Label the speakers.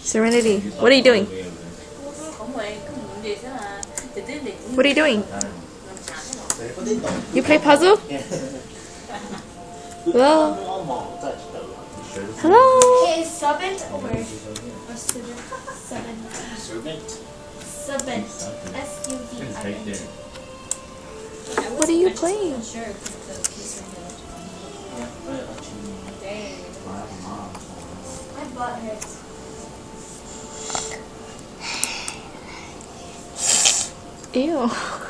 Speaker 1: Serenity, what are you doing? What are you doing? You play puzzle? Hello? Hello?
Speaker 2: Okay, servant or? Servant.
Speaker 3: Servant.
Speaker 2: Servant. S-U-V-I-N-T.
Speaker 1: What are you playing?
Speaker 2: Butt hurts.
Speaker 1: Ew.